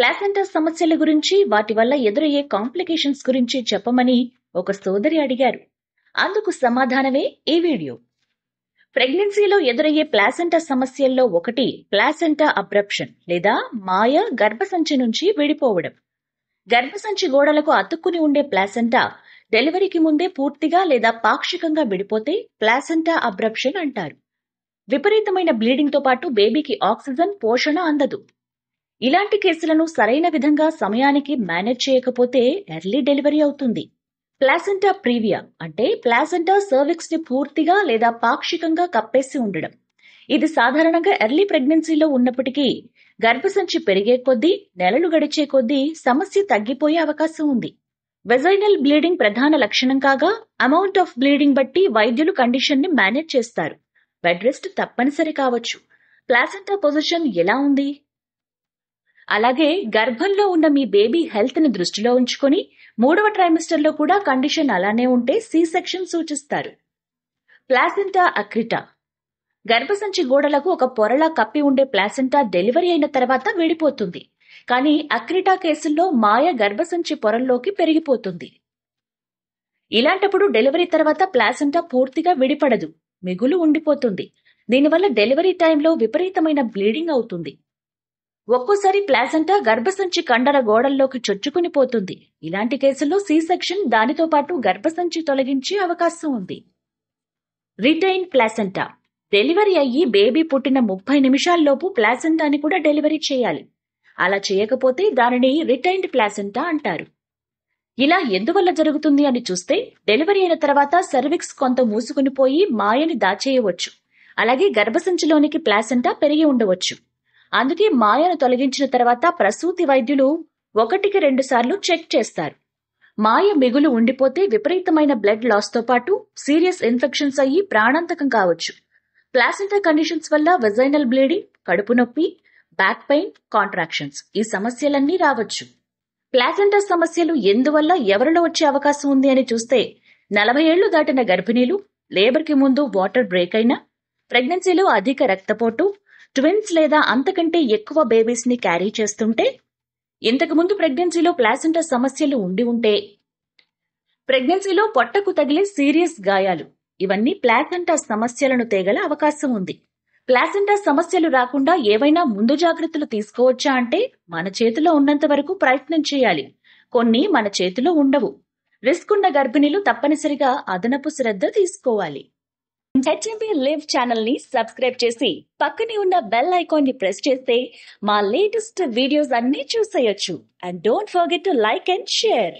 Placenta సమస్యల గురించి వాటి వల్ల ఎదురయ్యే కాంప్లికేషన్స్ గురించి చెప్పమని ఒక సోదరి అడిగారు. అందుకు సమాధానమే ఈ వీడియో. ప్రెగ్నెన్సీలో ఎదురయ్యే ప్లాసెంటా సమస్యల్లో ఒకటి ప్లాసెంటా అబ్రప్షన్ లేదా మాయ గర్భసంచి నుంచి విడిపోవడం. గర్భసంచి గోడలకు అతుక్కుని ఉండే ప్లాసెంటా డెలివరీకి ముందే పూర్తిగా లేదా పాక్షికంగా విడిపోతే ప్లాసెంటా అబ్రప్షన్ అంటారు. విపరీతమైన బ్లీడింగ్తో పాటు బేబీకి ఆక్సిజన్ పోషణ అందదు. ఇలాంటి కేసులను సరైన విధంగా సమయానికి మేనేజ్ చేయకపోతే ఎర్లీ డెలివరీ అవుతుంది. ప్లాసెంటా ప్రీవియా అంటే ప్లాసెంటా సర్విక్స్ని పూర్తిగా లేదా పాక్షికంగా కప్పేసి ఉండడం. ఇది సాధారణంగా ఎర్లీ ప్రెగ్నెన్సీలో ఉన్నప్పటికీ గర్భసంచి పెరిగే కొద్దీ నెలలు గడిచే కొద్దీ సమస్య తగ్గిపోయే అవకాశం ఉంది. వెజైనల్ బ్లీడింగ్ ప్రధాన లక్షణం కాగా అమౌంట్ ఆఫ్ బ్లీడింగ్ బట్టి వైద్యులు కండిషన్ని మేనేజ్ చేస్తారు. బెడ్ రెస్ట్ తప్పనిసరి కావచ్చు. ప్లాసెంటా పొజిషన్ ఎలా ఉంది? అలాగే గర్భంలో ఉన్న మీ బేబీ హెల్త్ని దృష్టిలో ఉంచుకొని మూడవ ట్రైమిస్టర్లో కూడా కండిషన్ అలానే ఉంటే సి సెక్షన్ సూచిస్తారు. Placenta accreta. గర్భసంచి గోడలకు ఒక పొరలా కప్పి ఉండే ప్లాసెంటా డెలివరీ అయిన తర్వాత విడిపోతుంది. కానీ అక్రిటా కేసుల్లో మాయ గర్భసంచి పొరల్లోకి పెరిగిపోతుంది. ఇలాంటప్పుడు డెలివరీ తర్వాత ప్లాసెంటా పూర్తిగా విడిపడదు. మిగులు ఉండిపోతుంది. దీనివల్ల డెలివరీ టైంలో విపరీతమైన బ్లీడింగ్ అవుతుంది. ఒక్కోసారి ప్లాసెంటా గర్భసంచి కండర గోడల్లోకి చొచ్చుకుని పోతుంది. ఇలాంటి కేసుల్లో సి సెక్షన్ దానితో పాటు గర్భసంచి తొలగించే అవకాశం ఉంది. రిటైన్ ప్లాసెంటా డెలివరీ అయ్యి బేబీ పుట్టిన ముప్పై నిమిషాల్లోపు ప్లాసెంటాని కూడా డెలివరీ చేయాలి. అలా చేయకపోతే దానిని రిటైన్డ్ ప్లాసెంటా అంటారు. ఇలా ఎందువల్ల జరుగుతుంది అని చూస్తే డెలివరీ అయిన తర్వాత సర్విక్స్ కొంత మూసుకుని పోయి మాయని దాచేయవచ్చు. అలాగే గర్భసంచిలోనికి ప్లాసెంటా పెరిగి ఉండవచ్చు. అందుకే మాయను తొలగించిన తర్వాత ప్రసూతి వైద్యులు ఒకటికి రెండు సార్లు చెక్ చేస్తారు. మాయ మిగులు ఉండిపోతే విపరీతమైన బ్లడ్ లాస్తో పాటు సీరియస్ ఇన్ఫెక్షన్స్ అయ్యి ప్రాణాంతకం కావచ్చు. ప్లాసెంటా కండిషన్స్ వల్ల వెజైనల్ బ్లీడింగ్ కడుపు నొప్పి బ్యాక్ పెయిన్ కాంట్రాక్షన్స్ ఈ సమస్యలన్నీ రావచ్చు. ప్లాసెంటా సమస్యలు ఎందువల్ల ఎవరిలో వచ్చే అవకాశం ఉంది అని చూస్తే నలభై ఏళ్ళు దాటిన గర్భిణీలు లేబర్కి ముందు వాటర్ బ్రేక్ అయినా ప్రెగ్నెన్సీలో అధిక రక్తపోటు ట్విన్స్ లేదా అంతకంటే ఎక్కువ బేబీస్ని క్యారీ చేస్తుంటే ఇంతకుముందు ప్రెగ్నెన్సీలో ప్లాసెంటా సమస్యలు ఉండి ఉంటే ప్రెగ్నెన్సీలో పొట్టకు తగిలే సీరియస్ గాయాలు ఇవన్నీ ప్లాసెంటా సమస్యలను తేగల అవకాశం ఉంది. ప్లాసెంటా సమస్యలు రాకుండా ఏవైనా ముందు జాగ్రత్తలు తీసుకోవచ్చా అంటే మన చేతిలో ఉన్నంత వరకు ప్రయత్నం చేయాలి. కొన్ని మన చేతిలో ఉండవు. రిస్క్ ఉన్న గర్భిణీలు తప్పనిసరిగా అదనపు శ్రద్ధ తీసుకోవాలి. హెచ్ఎంపీ లివ్ ఛానల్ని సబ్స్క్రైబ్ చేసి పక్కనే ఉన్న బెల్ ఐకాన్ని ప్రెస్ చేస్తే మా లేటెస్ట్ వీడియోస్ అన్ని చూసేయొచ్చు. And don't forget to like and share